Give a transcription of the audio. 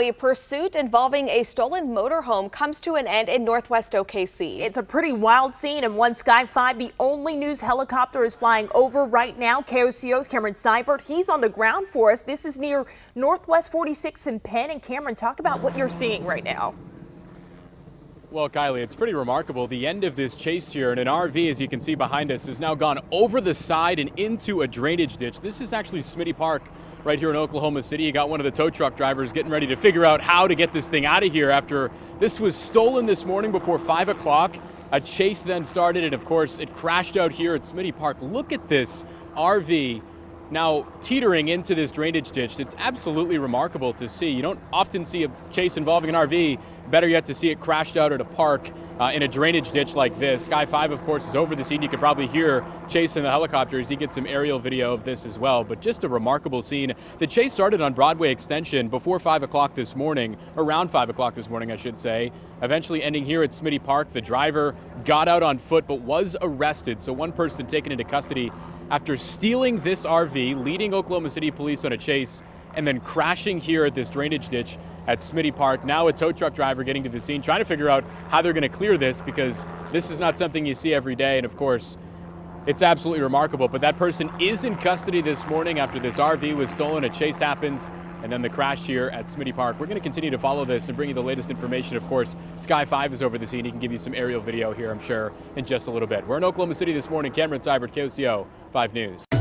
A pursuit involving a stolen motorhome comes to an end in northwest OKC. It's a pretty wild scene and one Sky 5, the only news helicopter is flying over right now. KOCO's Cameron Seibert, he's on the ground for us. This is near Northwest 46th and Penn. And Cameron, talk about what you're seeing right now. Well, Kylie, it's pretty remarkable. The end of this chase here in an RV, as you can see behind us, has now gone over the side and into a drainage ditch. This is actually Smitty Park right here in Oklahoma City. You got one of the tow truck drivers getting ready to figure out how to get this thing out of here after this was stolen this morning before 5 o'clock. A chase then started, and of course, it crashed out here at Smitty Park. Look at this RV now teetering into this drainage ditch. It's absolutely remarkable to see. You don't often see a chase involving an RV. Better yet, to see it crashed out at a park uh, in a drainage ditch like this. Sky 5, of course, is over the scene. You can probably hear Chase in the helicopters. He gets some aerial video of this as well. But just a remarkable scene. The chase started on Broadway Extension before 5 o'clock this morning, around 5 o'clock this morning, I should say. Eventually ending here at Smitty Park. The driver got out on foot but was arrested. So one person taken into custody after stealing this RV, leading Oklahoma City police on a chase, and then crashing here at this drainage ditch at Smitty Park. Now a tow truck driver getting to the scene, trying to figure out how they're going to clear this because this is not something you see every day. And of course, it's absolutely remarkable. But that person is in custody this morning after this RV was stolen. A chase happens and then the crash here at Smitty Park. We're going to continue to follow this and bring you the latest information. Of course, Sky 5 is over the scene. He can give you some aerial video here, I'm sure, in just a little bit. We're in Oklahoma City this morning. Cameron Seibert, KOCO 5 News.